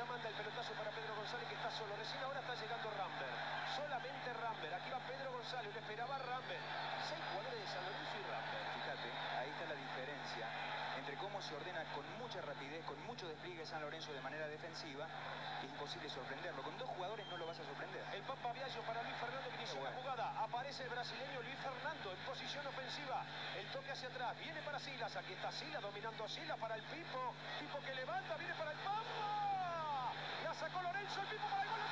Ya manda el pelotazo para Pedro González que está solo. Recién ahora está llegando Rambert. Solamente Rambert. Aquí va Pedro González. Lo esperaba Rambert. Seis jugadores de San Lorenzo y Rambert. Fíjate, ahí está la diferencia entre cómo se ordena con mucha rapidez, con mucho despliegue San Lorenzo de manera defensiva. Es imposible sorprenderlo. Con dos jugadores no lo vas a sorprender. El Pampa Viallo para Luis Fernando que inició la jugada. Aparece el brasileño Luis Fernando en posición ofensiva. El toque hacia atrás. Viene para Silas. Aquí está Silas dominando a Silas para el Pipo. Pipo que levanta. Viene para el